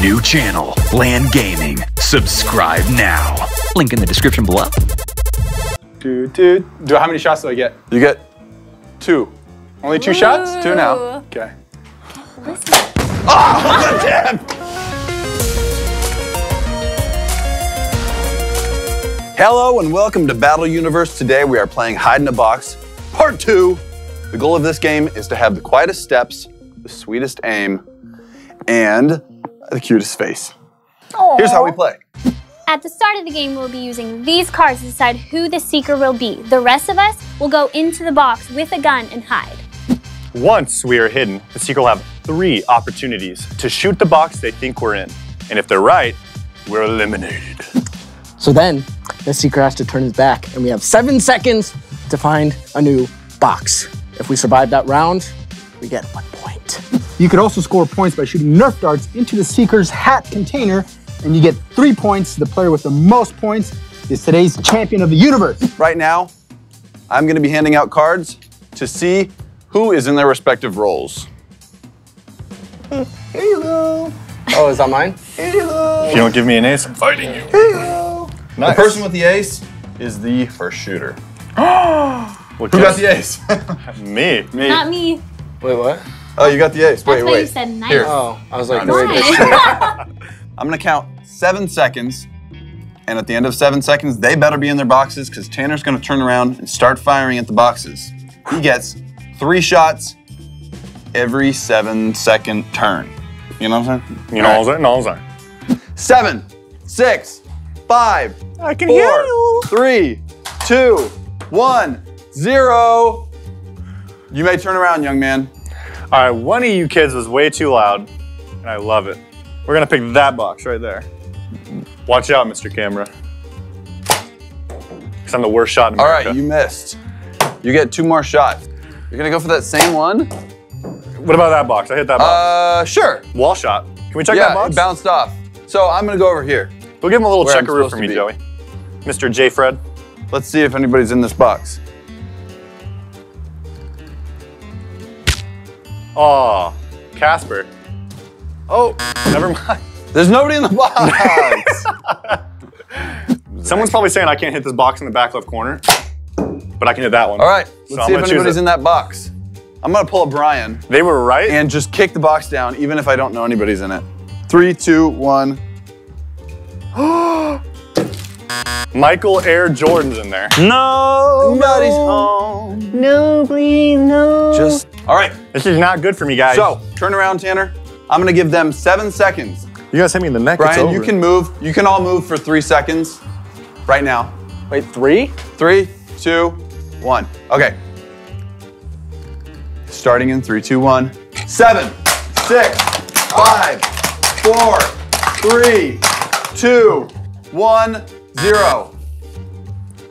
new channel, Land Gaming. Subscribe now. Link in the description below. Do, do, do. How many shots do I get? You get two. Only two shots? Two now. Okay. Hello and welcome to Battle Universe. Today we are playing Hide in a Box, Part 2. The goal of this game is to have the quietest steps, the sweetest aim, and the cutest face. Here's how we play. At the start of the game, we'll be using these cards to decide who the seeker will be. The rest of us will go into the box with a gun and hide. Once we are hidden, the seeker will have three opportunities to shoot the box they think we're in. And if they're right, we're eliminated. So then the seeker has to turn his back, and we have seven seconds to find a new box. If we survive that round, we get one point. You could also score points by shooting Nerf darts into the Seeker's hat container, and you get three points. The player with the most points is today's champion of the universe. Right now, I'm going to be handing out cards to see who is in their respective roles. Hello. Oh, is that mine? Hello. If you don't give me an ace, I'm fighting you. Hello. Nice. The person with the ace is the first shooter. Well, Who got the ace? Me. Me. Not me. Wait, what? Oh, you got the ace. Wait, That's why wait. you said nice. Here. Oh, I was like, No, wait, I'm gonna count seven seconds, and at the end of seven seconds, they better be in their boxes because Tanner's gonna turn around and start firing at the boxes. He gets three shots every seven second turn. You know what I'm saying? You know, what I'm saying? No, I'm saying. Seven, six, five, I can four, three, two, one, zero. You may turn around, young man. All right, one of you kids was way too loud, and I love it. We're gonna pick that box right there. Watch out, Mr. Camera. Because I'm the worst shot in America. right, you missed. You get two more shots. You're gonna go for that same one? What about that box? I hit that box. Uh, sure. Wall shot. Can we check yeah, that box? it bounced off. So I'm gonna go over here. We'll give him a little checkaroo for me. Joey. Mr. J-Fred. Let's see if anybody's in this box. Oh, Casper. Oh, never mind. There's nobody in the box. Someone's probably saying I can't hit this box in the back left corner, but I can hit that one. All right, let's So see I'm if anybody's in that box. I'm gonna pull a Bryan They were right. and just kick the box down, even if I don't know anybody's in it. Three, two, one. Michael Air Jordan's in there. No, nobody's home. No, please, no. Just all right. This is not good for me, guys. So turn around, Tanner. I'm gonna give them seven seconds. you guys hit me in the neck. it's Bryan, you can move. You can all move for three seconds. Right now. Wait, three? Three, two, one. Okay. Starting in three, two, one. Seven, six, five, four, three, two, one, zero.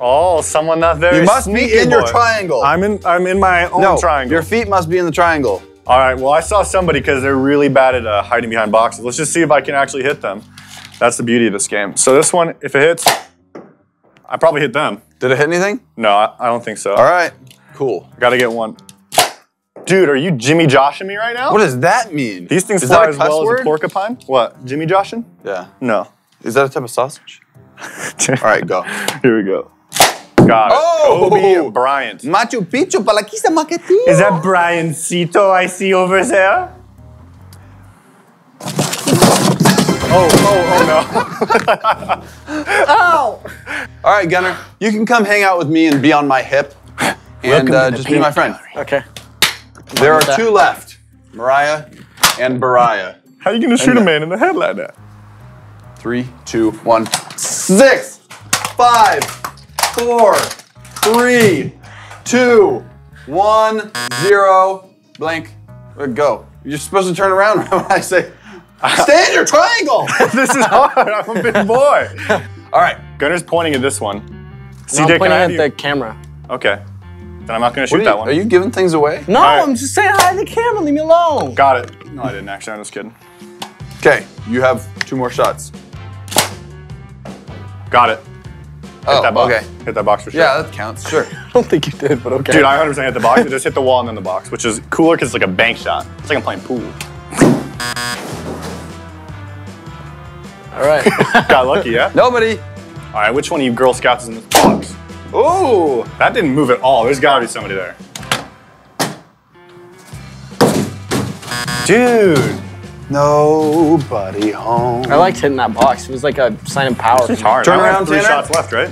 Oh, someone not very You must be sneaky, in your triangle. I'm in. I'm in my own no, triangle. your feet must be in the triangle. All right. Well, I saw somebody because they're really bad at uh, hiding behind boxes. Let's just see if I can actually hit them. That's the beauty of this game. So this one, if it hits, I probably hit them. Did it hit anything? No, I, I don't think so. All right. Cool. Got to get one. Dude, are you Jimmy Joshing me right now? What does that mean? These things Is fly a as well word? as a porcupine. What? Jimmy Joshing? Yeah. No. Is that a type of sausage? All right, go. Here we go. Got it. Oh! Kobe Bryant. Machu Picchu, Palaquista, Maquetillo. Is that Bryan Cito I see over there? Oh, oh, oh no. oh! All right, Gunner, you can come hang out with me and be on my hip, and uh, just be my friend. Okay. There are two left, Mariah and Bariah. How are you gonna shoot a man in the head like that? Three, two, one. Six, five, four, three, two, one, zero. Blank. Uh, Go. You're supposed to turn around when I say, stay in your triangle. this is hard. I'm a big boy. All right. Gunner's pointing at this one. No, CJ, I'm can pointing I at you? the camera. Okay. Then I'm not gonna shoot you, that one. are you giving things away? No, right. I'm just saying hi to the camera. Leave me alone. Got it. No, I didn't actually. I'm just kidding. Okay, you have two more shots. Got it. Oh, Hit that box. okay. Hit that box for sure. Yeah, that counts. Sure. I don't think you did, but okay. Dude, I 100% hit the box. It just hit the wall and then the box, which is cooler because it's like a bank shot. It's like I'm playing pool. All right. Got lucky, yeah? Nobody. All right, which one of you Girl Scouts is in this box? Ooh. That didn't move at all. There's gotta be somebody there. Dude. Nobody home. I liked hitting that box. It was like a sign of power. It's hard. Turn I only have around, three Tanner. shots left, right?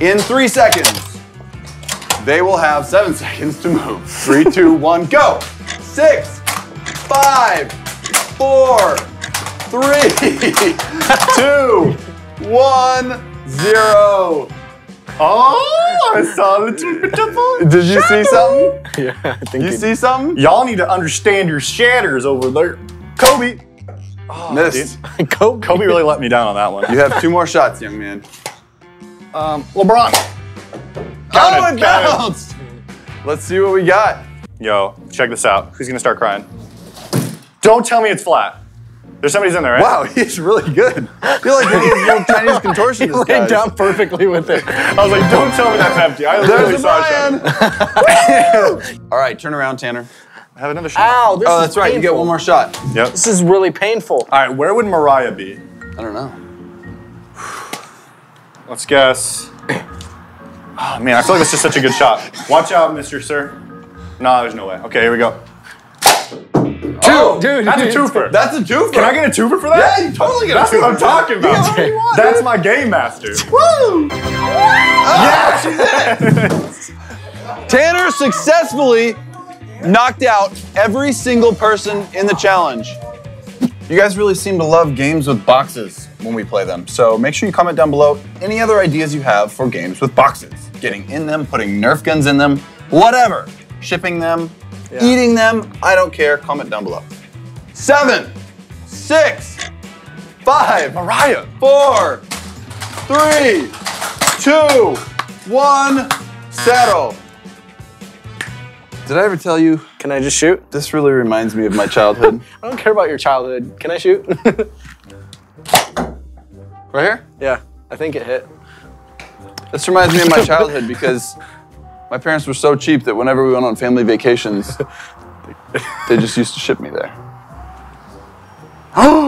In three seconds, they will have seven seconds to move. Three, two, one, go. Six, five, four, three, two, one, zero. Oh, I saw the two Did you see something? Yeah, I think You it- see something? Y'all need to understand your shatters over there. Kobe. Missed. Go. Kobe really let me down on that one. You have two more shots, young man. Um, LeBron. oh, it counted. bounced. Let's see what we got. Yo, check this out. Who's gonna start crying? Don't tell me it's flat. There's somebody's in there, right? Wow, he's really good. You're like one of those little Chinese contortionist Laid guys. down perfectly with it. I was like, don't tell me that's empty. I literally There's saw it. All right, turn around, Tanner. I have another shot. Ow, this Oh, is that's right. You get one more shot. Yep. This is really painful. All right, where would Mariah be? I don't know. Let's guess. Oh man, I feel like this is such a good shot. Watch out, Mr. Sir. No, there's no way. Okay, here we go. Two. Dude, That's a twofer. That's a twofer. Can I get a twofer for that? Yeah, you totally get That's a what I'm talking about. You get you want, That's dude. my game master. Woo! Yes! Tanner successfully knocked out every single person in the challenge. You guys really seem to love games with boxes when we play them. So make sure you comment down below any other ideas you have for games with boxes. Getting in them, putting Nerf guns in them, whatever. Shipping them, eating them, I don't care. Comment down below. Seven, six, five, Mariah. four, three, two, one, settle. Did I ever tell you Can I just shoot? this really reminds me of my childhood? I don't care about your childhood. Can I shoot? right here? yeah, I think it hit. This reminds me of my childhood because my parents were so cheap that whenever we went on family vacations, they just used to ship me there.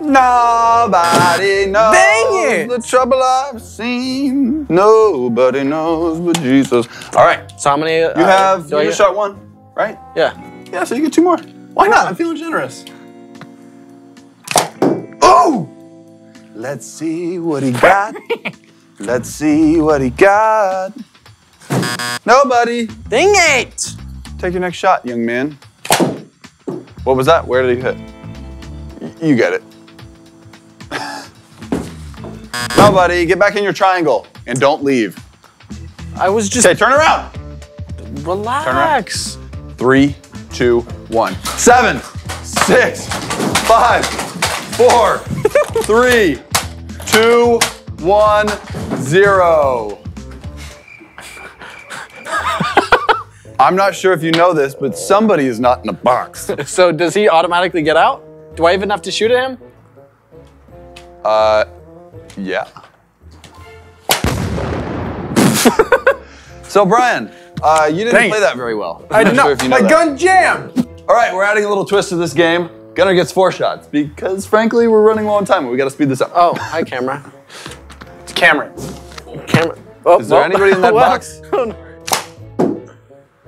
Nobody knows Dang it! the trouble I've seen. Nobody knows but Jesus. All right, So how many? uh, you have you just shot one, right? Yeah. Yeah, so you get two more. Why not? I'm feeling generous. Oh! Let's see what he got. Let's see what he got. Nobody. Dang it! Take your next shot, young man. What was that? Where did he hit? You get it. Nobody. Get back in your triangle and don't leave. I was just Okay, turn around. relax. Three, two, one. Seven, six, five, four, three, two, one, zero. I'm not sure if you know this, but somebody is not in a box. So does he automatically get out? Do I even have to shoot at him? Uh, yeah. so Bryan, uh, you didn't Dang play it. that very well. I'm not sure if you know my that. gun jammed. All right, we're adding a little twist to this game. Gunner gets four shots because, frankly, we're running low on time. We got to speed this up. Oh, hi, camera. it's Cameron. Camera. Oh, Is there oh, anybody in that what? box?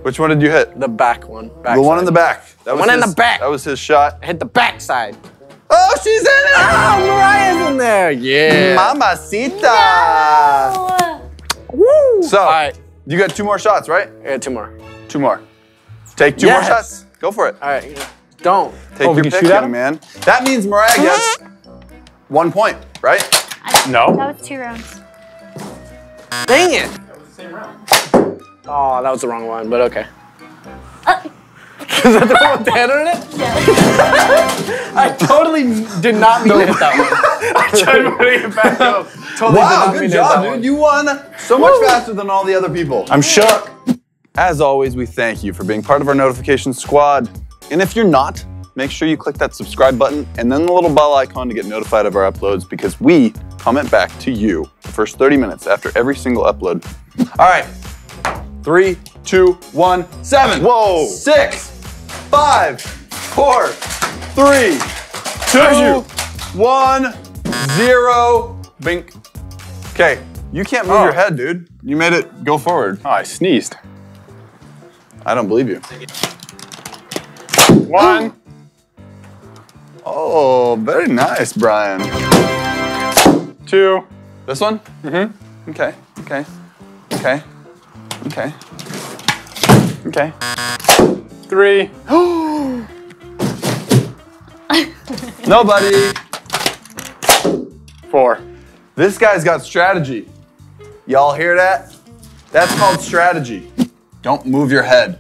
Which one did you hit? The back one. Back The one in the back. That was one in his- the back. That was his shot. I hit the back side. Oh, she's in it! Oh, Mariah's in there. Yeah. Mamacita! Oh, Woo. So, All right. you got two more shots, right? I got two more. Two more. Take two more shots. Go for it. All right. Don't. Take Oh, your can pick, shoot at young him? man. That means Mariah gets uh-huh. one point, right? No. that was two rounds. Dang it. That was the same round. Oh, that was the wrong one, but okay. Uh. Is that the one with Tanner in it? I totally did not mean to hit that one. Tried putting it back up. Totally Wow, did not good mean job, that dude. one. You won so much faster than all the other people. I'm shook. As always, we thank you for being part of our notification squad. And if you're not, make sure you click that subscribe button and then the little bell icon to get notified of our uploads because we comment back to you the first 30 minutes after every single upload. All right. Three, two, one, seven. Whoa. Six, five, four, three, two, one, zero. Bink. Okay, you can't move Oh. your head, dude. You made it go forward. Oh, I sneezed. I don't believe you. One. Oh, very nice, Bryan. two. This one? Mm-hmm. Okay, okay, okay, okay. Okay. Three. Nobody. Four. This guy's got strategy. Y'all hear that? That's called strategy. Don't move your head.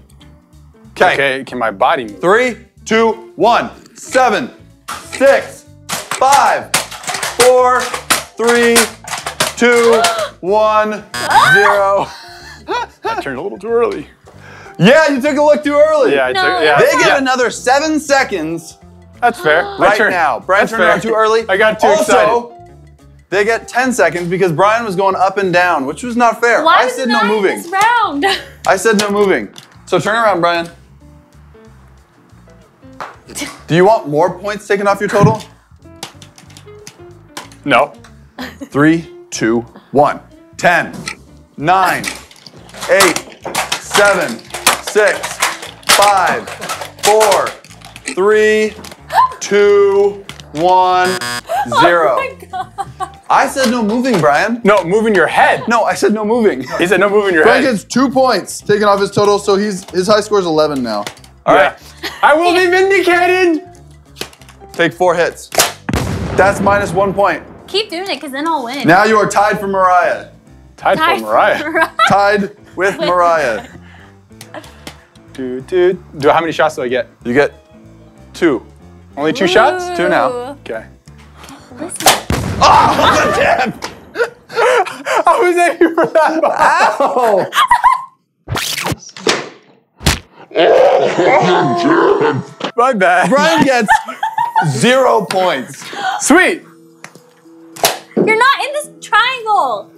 Okay. Okay, can my body move? Three, two, one. Seven, six, five, four, three, two, one, zero. I turned a little too early. Yeah, you took a look too early. Yeah, I No, took, yeah. They get yeah, another seven seconds That's fair. right I turned- now. Bryan that's turned around too early. I got too also, they get 10 seconds because Bryan was going up and down, which was not fair. Why I was said no not moving. this round? I said no moving. So turn around, Bryan. Do you want more points taken off your total? No. Three, two, one. Ten, nine, eight, seven, six, five, four, three, two, one, zero. Oh I said no moving, Bryan. No, moving your head. No, I said no moving. He said no moving your Bryan head. gets two points taken off his total, so he's his high score is 11 now. All right, Yeah. I will be vindicated. take four hits. That's minus one point. Keep doing it, because then I'll win. Now you are tied for Mariah. Tied Tied for Mariah. Tied with Mariah. Do, do, do, how many shots do I get? You get two. Only two shots? Two now. Okay. Oh, Listen. Damn! I was aiming for that. Ow! My bad. Bryan gets zero points. Sweet. You're not in this triangle.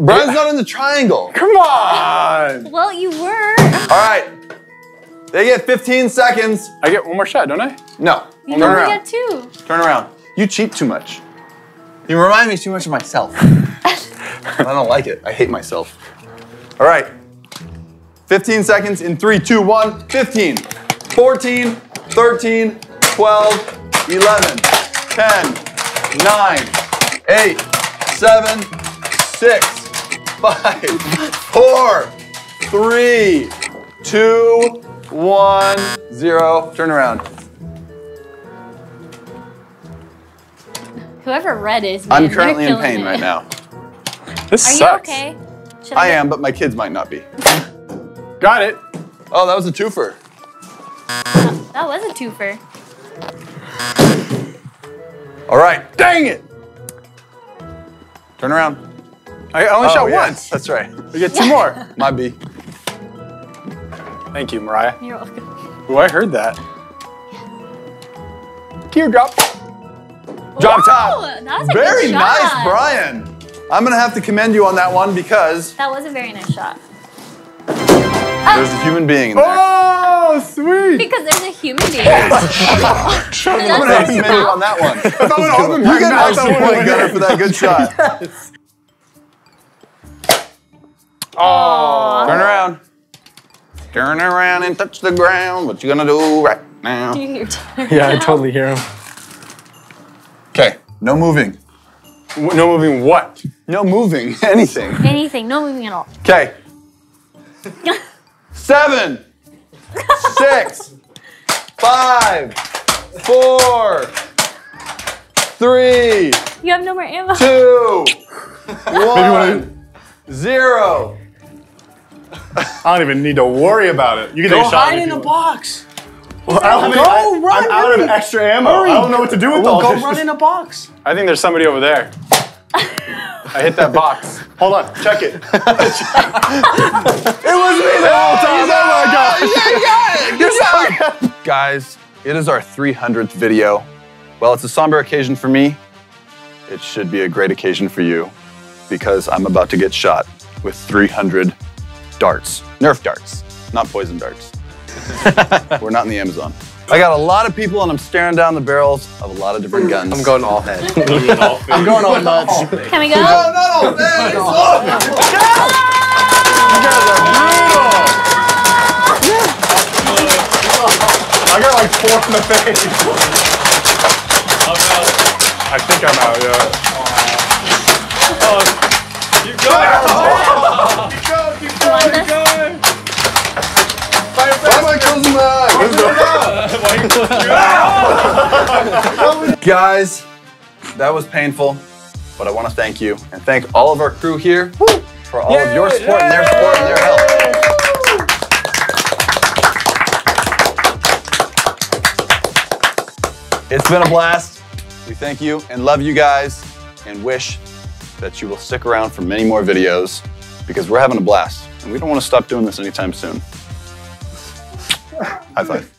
Bryan's not in the triangle. Come on. Well, you were. All right. They get 15 seconds. I get one more shot, don't I? No. You Turn only around. got two. Turn around. You cheat too much. You remind me too much of myself. I don't like it. I hate myself. All right. 15 seconds in 3, 2, 1. 15, 14, 13, 12, 11, 10, 9, 8, 7, 6, 5, 4, 3, 2, 1, 0. Turn around. Whoever red is, I'm currently in pain it. right now. This Are you okay? Should I get- am, but my kids might not be. Got it. Oh, that was a twofer. That was a twofer. All right. Dang it. Turn around. I only Oh, shot yes, once. That's right. We get two more. Might B. Thank you, Mariah. You're welcome. Oh, I heard that. Teardrop. Drop Ooh, top. That a Very good nice. Bryan. I'm gonna have to commend you on that one because That was a very nice shot. there's a human being in there. Oh, sweet. Because there's a human being. I'm gonna have to commend you on that one. You get an extra point, Gunner, for that good shot. Oh. Turn around. Turn around and touch the ground. What you gonna do right now? You're tired Yeah, I totally hear him. Okay. No moving. W- No moving what? No moving. Anything. Anything, no moving at all. Okay. Seven, six, five, four, three, You have no more ammo. two, one, zero. I don't even need to worry about it. You can Go take a shot hide in you a box. Well, I don't Go, I- run, I'm out hurry. of extra ammo. Hurry. I don't know what to do with all Well, go this. run in a box. I think there's somebody over there. I hit that box. Hold on, check it. it was me the whole time. Oh my gosh. Guys, it is our 300th video. Well, it's a somber occasion for me. It should be a great occasion for you because I'm about to get shot with 300 darts. Nerf darts, not poison darts. We're not in the Amazon. I got a lot of people and I'm staring down the barrels of a lot of different guns. I'm going all head. I'm going all nuts. Can we go? No, no, man! You guys are I got like four in the face. I think I'm out, yeah. Why am I closing my eyes? Guys, that was painful, but I want to thank you and thank all of our crew here for all of your support and their support and their help. It's been a blast. We thank you and love you guys and wish that you will stick around for many more videos because we're having a blast we don't want to stop doing this anytime soon. High five.